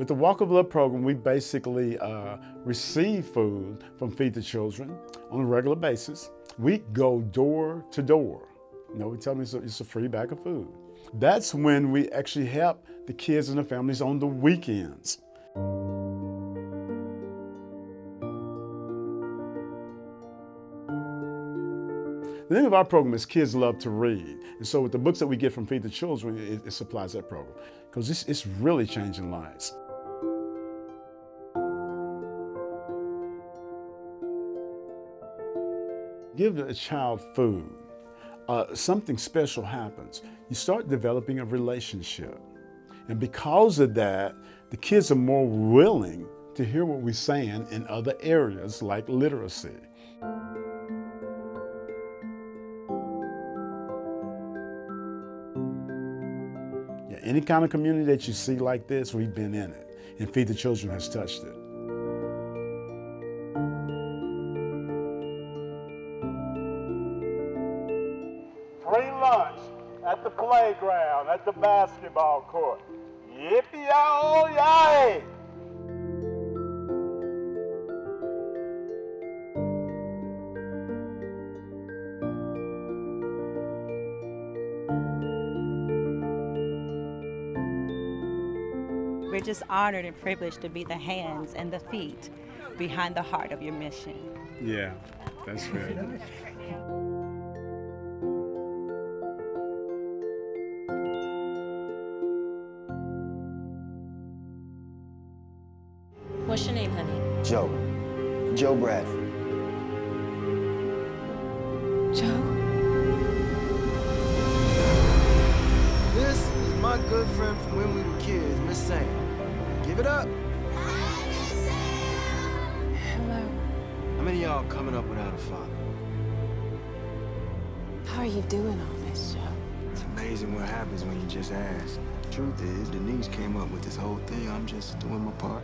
With the Walk of Love program, we basically uh, receive food from Feed the Children on a regular basis. We go door to door. You know, we tell them it's a, it's a free bag of food. That's when we actually help the kids and the families on the weekends. The name of our program is Kids Love to Read. And so with the books that we get from Feed the Children, it, it supplies that program. Because it's, it's really changing lives. Give a child food. Uh, something special happens. You start developing a relationship. And because of that, the kids are more willing to hear what we're saying in other areas like literacy. Yeah, any kind of community that you see like this, we've been in it. And Feed the Children has touched it. Free lunch at the playground, at the basketball court. Yippee-yay! We're just honored and privileged to be the hands and the feet behind the heart of your mission. Yeah, that's good. What's your name, honey? Joe. Joe Bradford. Joe. This is my good friend from when we were kids, Miss Sam. Give it up. Hello. How many of y'all coming up without a father? How are you doing all this, Joe? It's amazing what happens when you just ask. Truth is, Denise came up with this whole thing. I'm just doing my part.